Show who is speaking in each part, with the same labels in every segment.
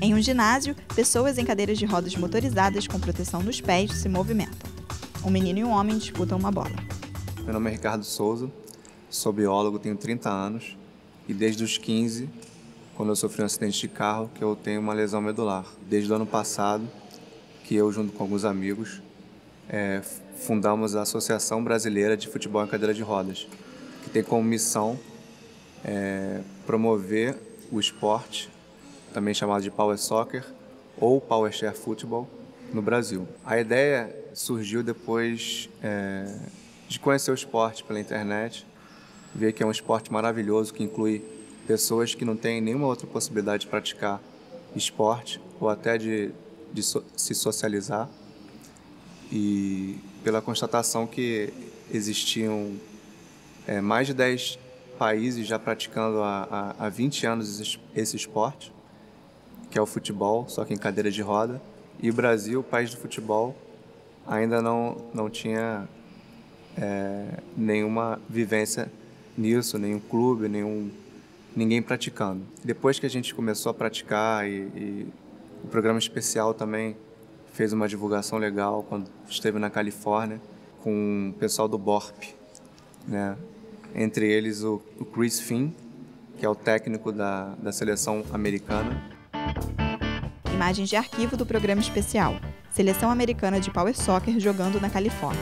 Speaker 1: Em um ginásio, pessoas em cadeiras de rodas motorizadas com proteção nos pés se movimentam. Um menino e um homem disputam uma bola.
Speaker 2: Meu nome é Ricardo Souza, sou biólogo, tenho 30 anos e desde os 15, quando eu sofri um acidente de carro, que eu tenho uma lesão medular. Desde o ano passado, que eu, junto com alguns amigos, é, fundamos a Associação Brasileira de Futebol em Cadeira de Rodas, que tem como missão é, promover o esporte também chamado de Power Soccer ou Power Share Football no Brasil. A ideia surgiu depois é, de conhecer o esporte pela internet, ver que é um esporte maravilhoso que inclui pessoas que não têm nenhuma outra possibilidade de praticar esporte ou até de, de so, se socializar. E pela constatação que existiam é, mais de 10 países já praticando há, há, há 20 anos esse esporte, que é o futebol, só que em cadeira de roda. E o Brasil, país do futebol, ainda não, não tinha é, nenhuma vivência nisso, nenhum clube, nenhum, ninguém praticando. Depois que a gente começou a praticar e, e o programa especial também fez uma divulgação legal quando esteve na Califórnia com o pessoal do BORP, né? entre eles o, o Chris Finn, que é o técnico da, da seleção americana,
Speaker 1: Imagens de arquivo do programa especial. Seleção americana de Power Soccer jogando na Califórnia.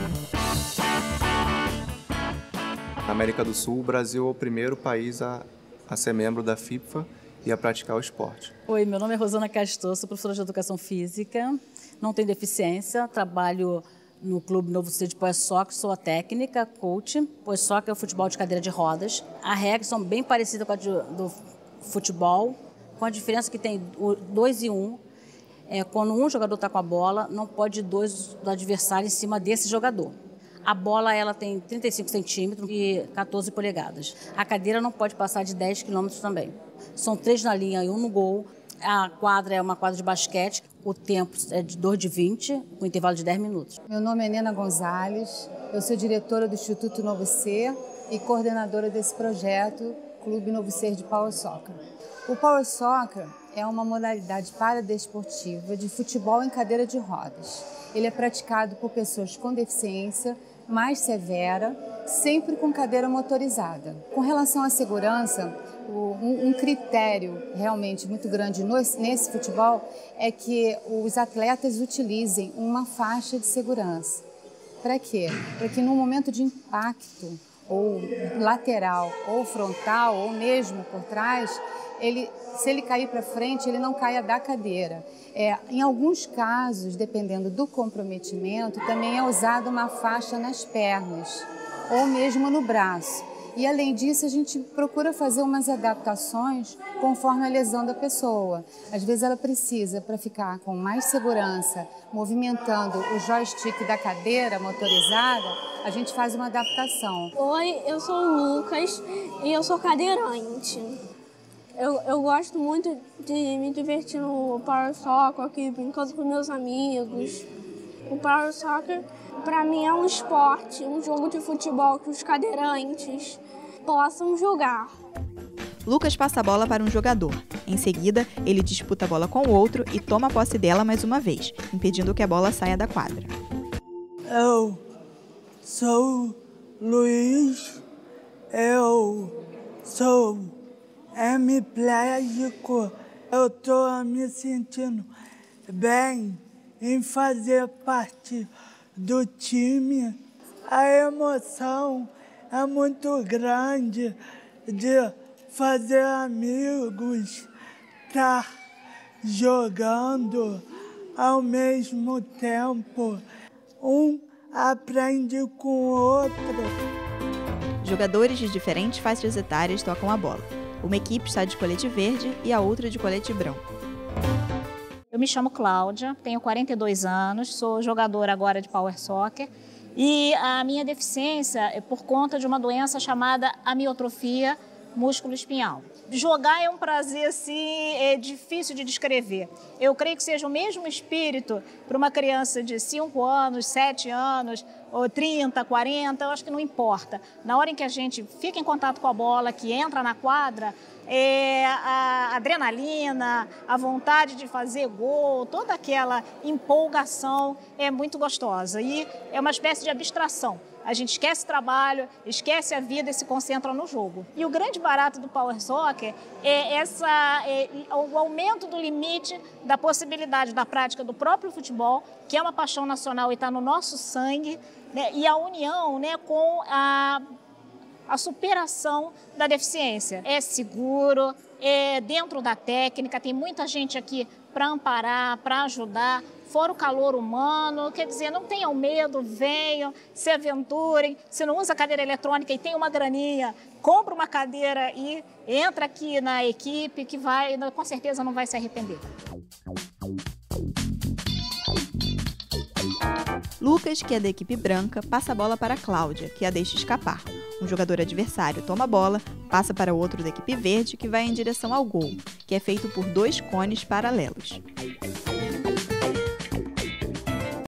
Speaker 2: Na América do Sul, o Brasil é o primeiro país a, a ser membro da FIFA e a praticar o esporte.
Speaker 3: Oi, meu nome é Rosana Castor, sou professora de Educação Física, não tenho deficiência, trabalho no Clube Novo Cid de Power Soccer, sou a técnica, coach. Power Soccer é o futebol de cadeira de rodas. As regras são bem parecidas com a de, do futebol, com a diferença que tem dois e um. É, quando um jogador está com a bola, não pode dois do adversário em cima desse jogador. A bola ela tem 35 centímetros e 14 polegadas. A cadeira não pode passar de 10 quilômetros também. São três na linha e um no gol. A quadra é uma quadra de basquete. O tempo é de 2 de 20, com intervalo de 10 minutos.
Speaker 4: Meu nome é Nena Gonzalez. Eu sou diretora do Instituto Novo Ser e coordenadora desse projeto Clube Novo Ser de Power Soccer. O Power Soccer é uma modalidade paradesportiva de futebol em cadeira de rodas. Ele é praticado por pessoas com deficiência mais severa, sempre com cadeira motorizada. Com relação à segurança, um critério realmente muito grande nesse futebol é que os atletas utilizem uma faixa de segurança. Para quê? Para que no momento de impacto, ou lateral, ou frontal, ou mesmo por trás, ele, se ele cair para frente, ele não caia da cadeira. É, em alguns casos, dependendo do comprometimento, também é usada uma faixa nas pernas ou mesmo no braço. E além disso, a gente procura fazer umas adaptações conforme a lesão da pessoa. Às vezes ela precisa, para ficar com mais segurança, movimentando o joystick da cadeira motorizada, a gente faz uma adaptação.
Speaker 5: Oi, eu sou o Lucas e eu sou cadeirante. Eu, eu gosto muito de me divertir no Power Soccer, aqui brincando com meus amigos. O Power Soccer, para mim, é um esporte, um jogo de futebol que os cadeirantes possam jogar.
Speaker 1: Lucas passa a bola para um jogador. Em seguida, ele disputa a bola com o outro e toma posse dela mais uma vez, impedindo que a bola saia da quadra.
Speaker 6: Eu sou Luiz. Eu sou hemiplégico, eu estou me sentindo bem em fazer parte do time. A emoção é muito grande de fazer amigos, estar tá jogando ao mesmo tempo. Um aprende com o outro.
Speaker 1: Jogadores de diferentes faixas etárias tocam a bola. Uma equipe está de colete verde e a outra de colete branco.
Speaker 7: Eu me chamo Cláudia, tenho 42 anos, sou jogadora agora de Power Soccer e a minha deficiência é por conta de uma doença chamada amiotrofia músculo espinhal. Jogar é um prazer assim, é difícil de descrever. Eu creio que seja o mesmo espírito para uma criança de 5 anos, 7 anos, ou 30, 40, eu acho que não importa. Na hora em que a gente fica em contato com a bola, que entra na quadra, é, a adrenalina, a vontade de fazer gol, toda aquela empolgação é muito gostosa e é uma espécie de abstração. A gente esquece o trabalho, esquece a vida e se concentra no jogo. E o grande barato do Power Soccer é, essa, é o aumento do limite da possibilidade da prática do próprio futebol, que é uma paixão nacional e está no nosso sangue, né, e a união né, com a a superação da deficiência. É seguro, é dentro da técnica, tem muita gente aqui para amparar, para ajudar, fora o calor humano, quer dizer, não tenham medo, venham, se aventurem. Se não usa cadeira eletrônica e tem uma graninha, compra uma cadeira e entra aqui na equipe que vai, com certeza não vai se arrepender.
Speaker 1: Lucas, que é da equipe branca, passa a bola para Cláudia, que a deixa escapar. Um jogador adversário toma a bola, passa para outro da equipe verde, que vai em direção ao gol, que é feito por dois cones paralelos.